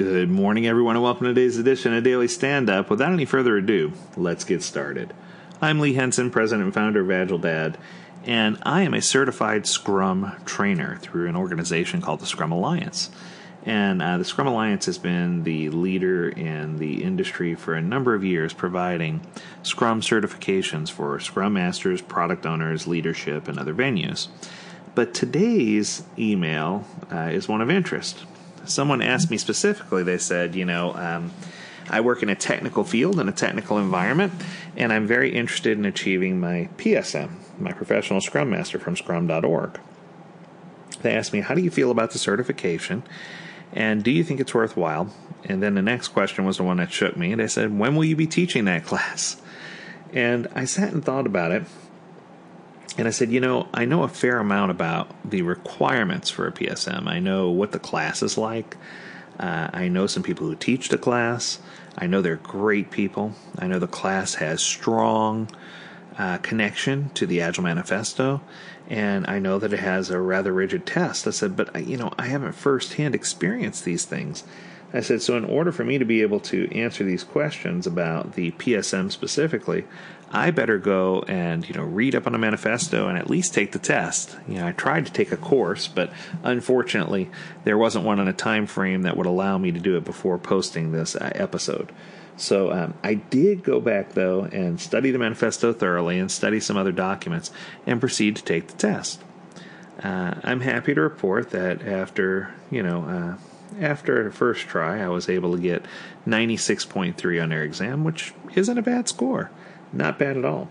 Good morning, everyone, and welcome to today's edition of Daily Stand Up. Without any further ado, let's get started. I'm Lee Henson, president and founder of Agile Dad, and I am a certified Scrum trainer through an organization called the Scrum Alliance. And uh, the Scrum Alliance has been the leader in the industry for a number of years, providing Scrum certifications for Scrum Masters, product owners, leadership, and other venues. But today's email uh, is one of interest someone asked me specifically, they said, you know, um, I work in a technical field in a technical environment, and I'm very interested in achieving my PSM, my professional Scrum Master from Scrum.org. They asked me, How do you feel about the certification? And do you think it's worthwhile? And then the next question was the one that shook me. They said, When will you be teaching that class? And I sat and thought about it. And I said, you know, I know a fair amount about the requirements for a PSM. I know what the class is like. Uh, I know some people who teach the class. I know they're great people. I know the class has strong uh, connection to the Agile Manifesto, and I know that it has a rather rigid test. I said, but you know, I haven't firsthand experienced these things. I said, so in order for me to be able to answer these questions about the PSM specifically, I better go and you know read up on the manifesto and at least take the test. You know, I tried to take a course, but unfortunately, there wasn't one on a time frame that would allow me to do it before posting this uh, episode. So um, I did go back though and study the manifesto thoroughly and study some other documents and proceed to take the test. Uh, I'm happy to report that after you know. Uh, after the first try, I was able to get 96.3 on their exam, which isn't a bad score. Not bad at all.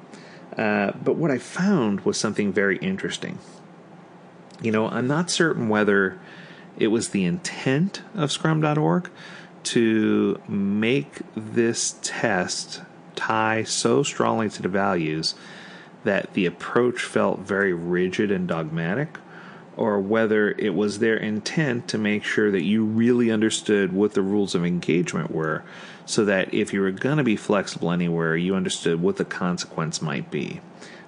Uh, but what I found was something very interesting. You know, I'm not certain whether it was the intent of Scrum.org to make this test tie so strongly to the values that the approach felt very rigid and dogmatic, or whether it was their intent to make sure that you really understood what the rules of engagement were so that if you were going to be flexible anywhere, you understood what the consequence might be,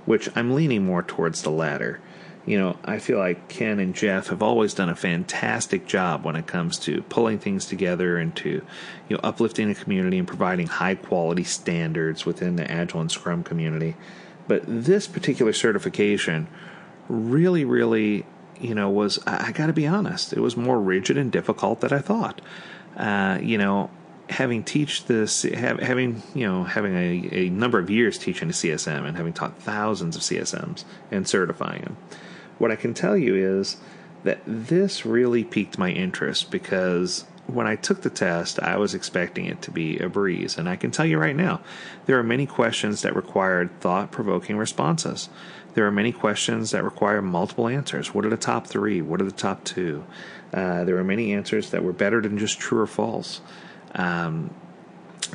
which I'm leaning more towards the latter. You know, I feel like Ken and Jeff have always done a fantastic job when it comes to pulling things together and to, you know, uplifting the community and providing high quality standards within the Agile and Scrum community. But this particular certification really, really, you know, was, I got to be honest, it was more rigid and difficult than I thought. Uh, you know, having teach this, have, having you know, having a, a number of years teaching the CSM and having taught thousands of CSMs and certifying them, what I can tell you is that this really piqued my interest because when I took the test, I was expecting it to be a breeze. And I can tell you right now, there are many questions that required thought provoking responses. There are many questions that require multiple answers. What are the top three? What are the top two? Uh, there are many answers that were better than just true or false. Um,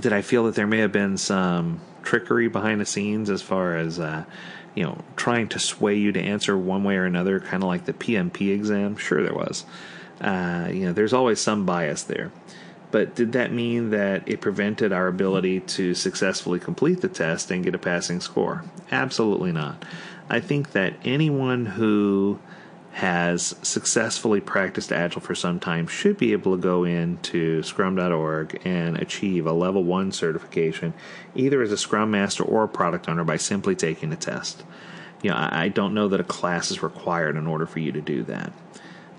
did I feel that there may have been some trickery behind the scenes as far as uh, you know trying to sway you to answer one way or another, kind of like the PMP exam? Sure, there was. Uh, you know, there's always some bias there. But did that mean that it prevented our ability to successfully complete the test and get a passing score? Absolutely not. I think that anyone who has successfully practiced Agile for some time should be able to go into scrum.org and achieve a level one certification, either as a Scrum Master or a product owner, by simply taking the test. You know, I don't know that a class is required in order for you to do that.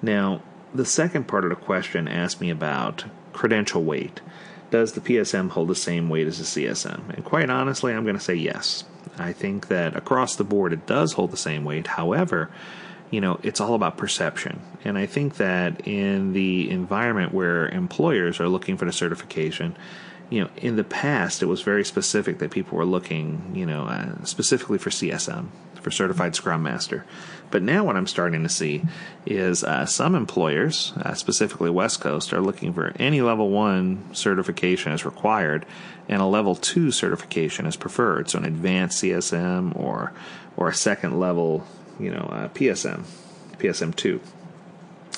Now, the second part of the question asked me about credential weight. Does the PSM hold the same weight as the CSM? And quite honestly, I'm going to say yes. I think that across the board it does hold the same weight. However, you know, it's all about perception. And I think that in the environment where employers are looking for the certification, you know, in the past it was very specific that people were looking, you know, uh, specifically for CSM, for Certified Scrum Master. But now what I'm starting to see is uh, some employers, uh, specifically West Coast, are looking for any level one certification as required, and a level two certification is preferred. So an advanced CSM or or a second level you know, uh, PSM, PSM two.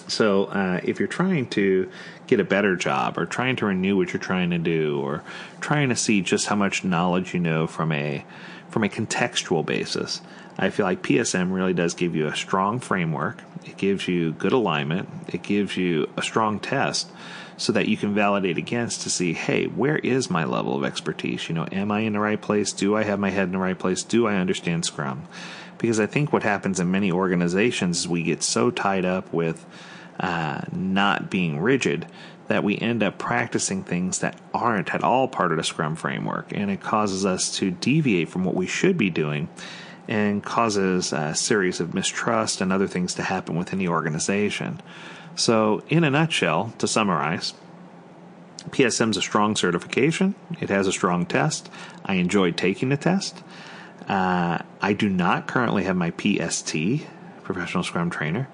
So uh, if you're trying to get a better job, or trying to renew what you're trying to do, or trying to see just how much knowledge you know from a from a contextual basis, I feel like PSM really does give you a strong framework. It gives you good alignment. It gives you a strong test so that you can validate against to see, hey, where is my level of expertise? You know, am I in the right place? Do I have my head in the right place? Do I understand Scrum? Because I think what happens in many organizations is we get so tied up with uh, not being rigid that we end up practicing things that aren't at all part of the Scrum framework, and it causes us to deviate from what we should be doing and causes a series of mistrust and other things to happen within the organization. So, in a nutshell, to summarize, PSM is a strong certification. It has a strong test. I enjoyed taking the test. Uh, I do not currently have my PST, Professional Scrum Trainer,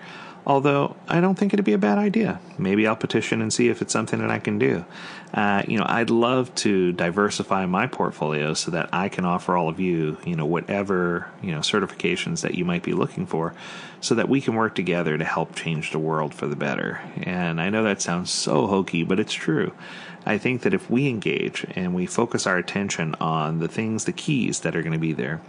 Although I don't think it'd be a bad idea. Maybe I'll petition and see if it's something that I can do. Uh, you know, I'd love to diversify my portfolio so that I can offer all of you, you know, whatever you know certifications that you might be looking for, so that we can work together to help change the world for the better. And I know that sounds so hokey, but it's true. I think that if we engage and we focus our attention on the things, the keys that are going to be there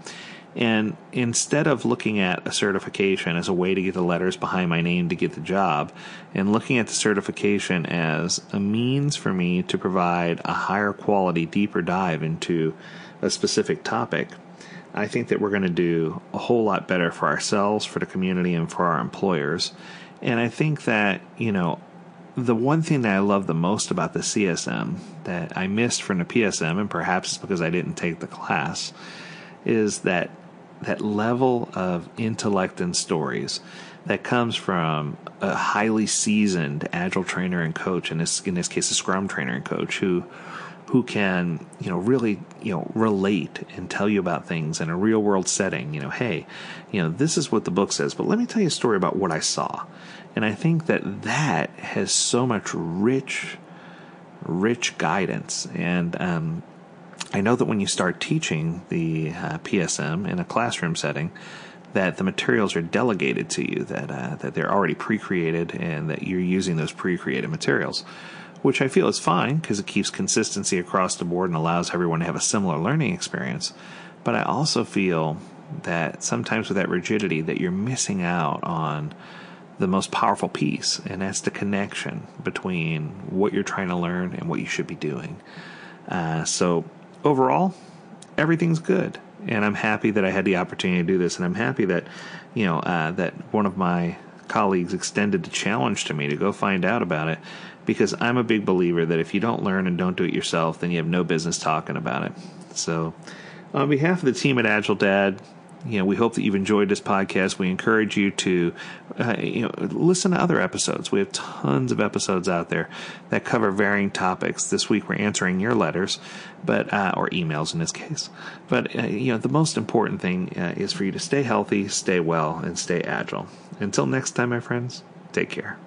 and instead of looking at a certification as a way to get the letters behind my name to get the job, and looking at the certification as a means for me to provide a higher quality, deeper dive into a specific topic, I think that we're going to do a whole lot better for ourselves, for the community, and for our employers. And I think that, you know, the one thing that I love the most about the CSM that I missed from the PSM, and perhaps it's because I didn't take the class, is that that level of intellect and stories that comes from a highly seasoned agile trainer and coach, in this in this case, a Scrum trainer and coach who who can you know really you know relate and tell you about things in a real world setting. You know, hey, you know this is what the book says, but let me tell you a story about what I saw, and I think that that has so much rich, rich guidance and. Um, I know that when you start teaching the uh, PSM in a classroom setting, that the materials are delegated to you, that uh, that they're already pre-created, and that you're using those pre-created materials, which I feel is fine because it keeps consistency across the board and allows everyone to have a similar learning experience. But I also feel that sometimes with that rigidity, that you're missing out on the most powerful piece, and that's the connection between what you're trying to learn and what you should be doing. Uh, so overall, everything's good. And I'm happy that I had the opportunity to do this. And I'm happy that, you know, uh, that one of my colleagues extended the challenge to me to go find out about it because I'm a big believer that if you don't learn and don't do it yourself, then you have no business talking about it. So, on behalf of the team at Agile Dad, you know, we hope that you've enjoyed this podcast. We encourage you to, uh, you know, listen to other episodes. We have tons of episodes out there that cover varying topics. This week we're answering your letters, but uh, or emails in this case. But uh, you know, the most important thing uh, is for you to stay healthy, stay well, and stay agile. Until next time, my friends, take care.